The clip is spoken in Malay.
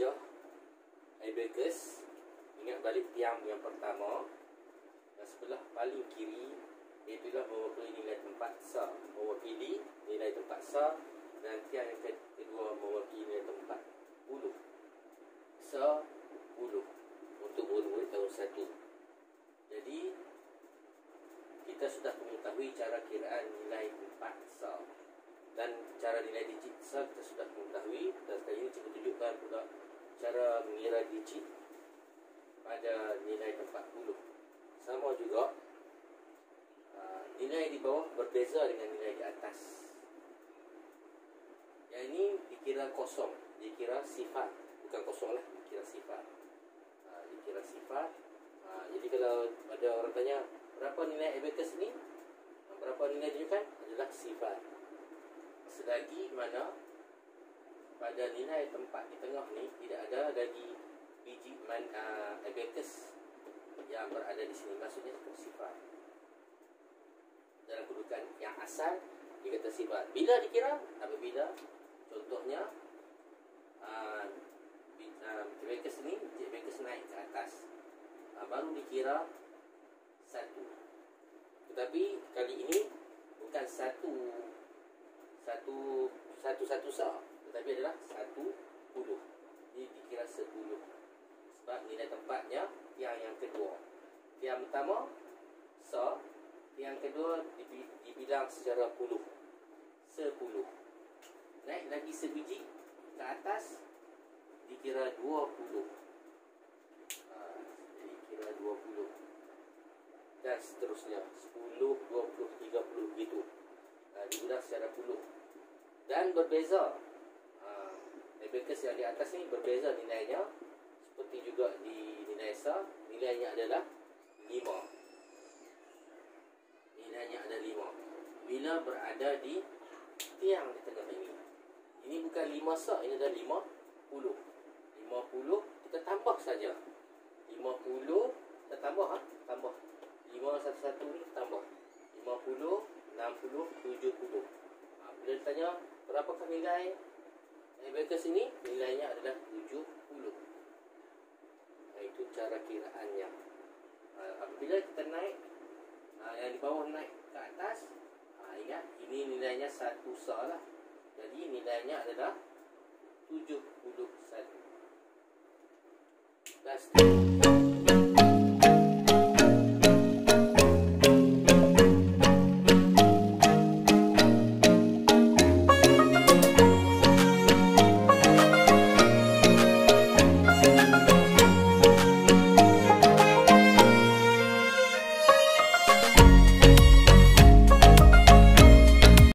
Raja Abacus Ingat balik tiang yang pertama. Yang sebelah paling kiri Itulah mewakili nilai tempat sa Mewakili nilai tempat sa Dan tiang yang kedua mewakili nilai tempat puluh. Sa puluh. Untuk murid-murid tahun satu. Jadi kita sudah mengetahui cara kiraan nilai tempat sa dan cara nilai digit sah kita sudah mengetahui dan sekali ini cuba tunjukkan pula mengira digit pada nilai tempat puluh sama juga uh, nilai di bawah berbeza dengan nilai di atas. Yang ini dikira kosong dikira sifat bukan kosong lah dikira sifat. Uh, dikira sifat. Uh, jadi kalau ada orang tanya berapa nilai abacus ni? Berapa nilai dia kan adalah sifat. Selagi mana pada nilai tempat di tengah ni man, uh, abacus yang berada di sini. Maksudnya sifat dalam kedudukan yang asal dia kata sifat bila dikira apabila contohnya uh, uh, abacus ni abacus naik ke atas uh, baru dikira satu. Tetapi kali ini bukan satu satu satu satu sah tetapi adalah satu puluh. Ini dikira sepuluh sebab nilai tempatnya tiang yang kedua. Tiang pertama sa tiang kedua dibilang secara puluh. Sepuluh. Naik lagi sebiji ke atas dikira dua puluh. Ha, jadi kira dua puluh. Dan seterusnya sepuluh dua puluh tiga puluh begitu ha, dibilang secara puluh. Dan berbeza uh, abacus yang di atas ni berbeza nilainya seperti juga di nilai sa nilainya adalah 5 nilainya ada 5 bila berada di tiang di tengah ini ini bukan 5 sa ini adalah 50 50 kita tambah saja. 50 kita tambah ha? tambah. 5 satu-satu ni tambah. 50 60 70 ha, bila ditanya berapakah nilai? Abacus ini nilainya adalah 70 cara kiraannya ha, apabila kita naik ha, yang di bawah naik ke atas ha, ingat ini nilainya satu sa lah. Jadi nilainya adalah 71 That's